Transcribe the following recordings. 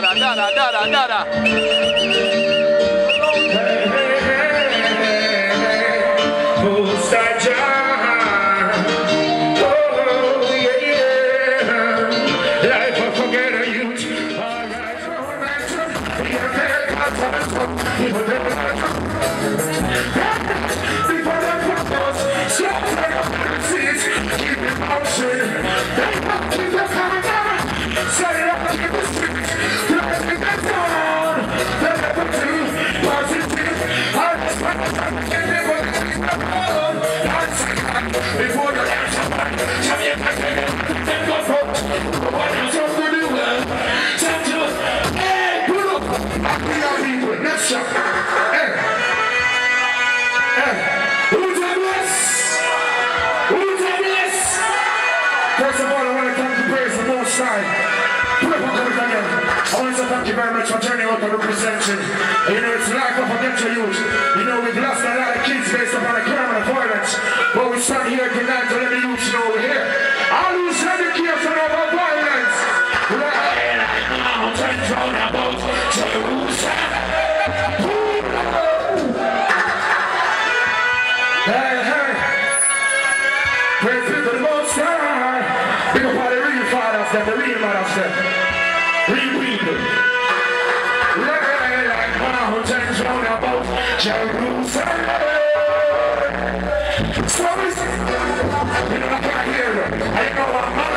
dada, dada, dada, dada. Before much for turning out to represent you. Know, it's life of a ghetto youth. You know, we've lost a lot of kids based upon a crime and violence. But we stand here tonight to let the youth know we're here. All who's education over violence. Right. Mountains round about Jerusalem. Hey, hey. Praise to the Most High. Big up all the real fathers, the real mothers, them. Real people. Jerusalem. Stories. You know, I can't hear. I know what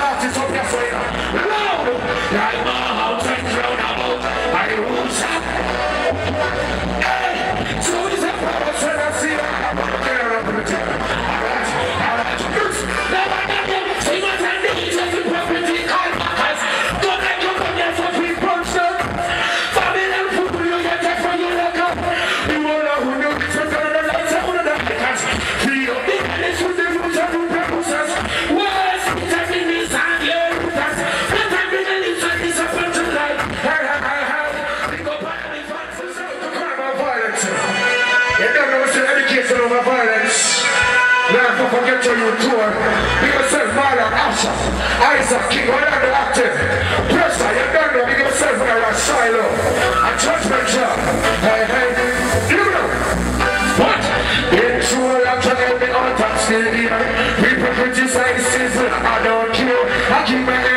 tour. Be yourself Marlon Asher. Isaac King, what are the acting? Pressure, you don't know. Be yourself I was Shiloh. A judgment job. Hey, hey. You know. What? In true love, help me out, I'm still here. People criticize season, I don't care. I keep my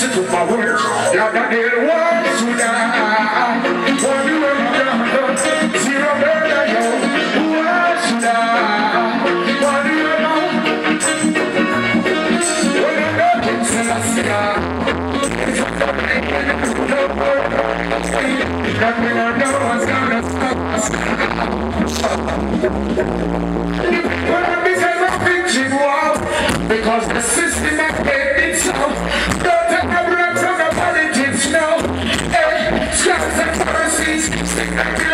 Listen to my words, you're not the who die. What you have Thank you.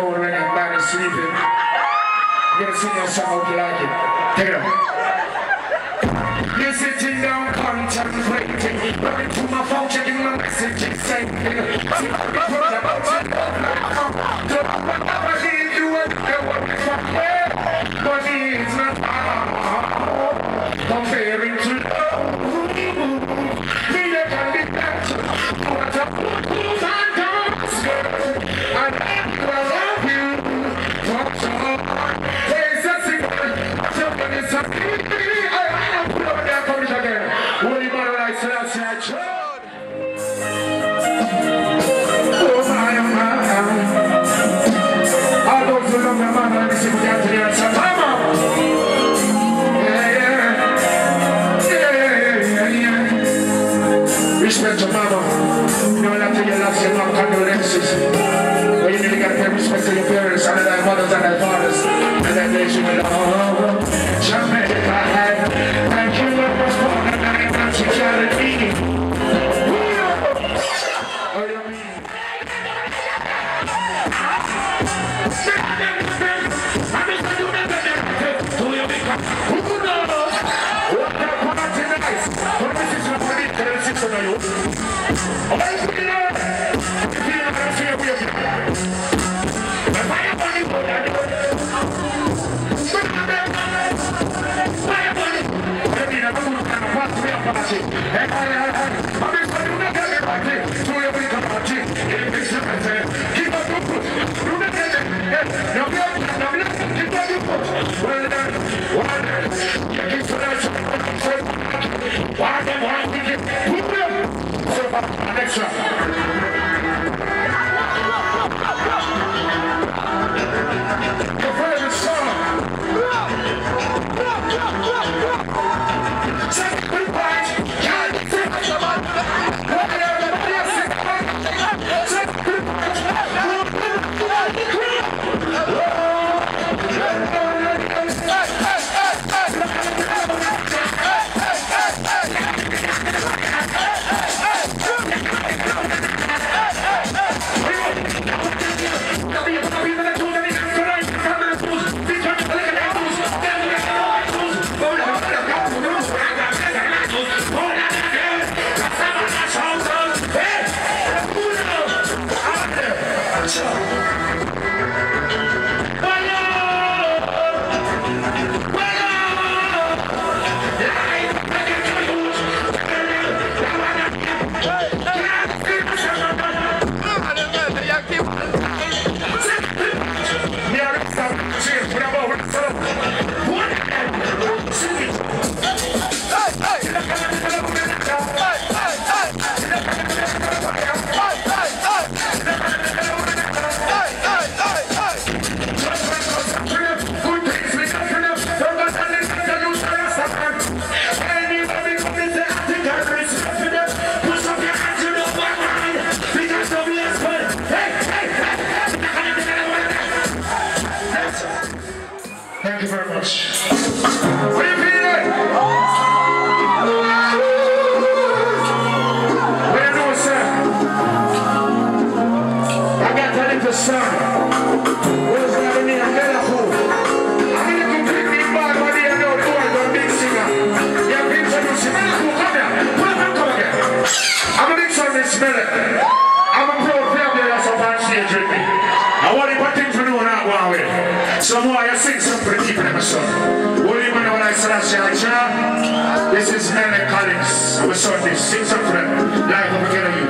cold and. I'm gonna sing you a song, hope you like it. Take it up. You're sitting down contemplating, running to my phone, checking my messages, saying, See, I'm about to go, I'm so I need you and I want but it's not comparing to love. Me, I can't be that. What a fool. Hey, hey, hey, hey. Samoa, I sing some pretty premission. Only when I slash This is Mary Collins. We saw this. Sing some friend. Live get you.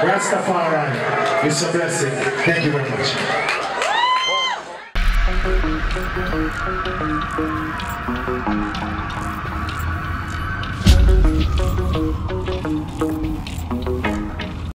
Rastafari. It's a blessing. Thank you very much.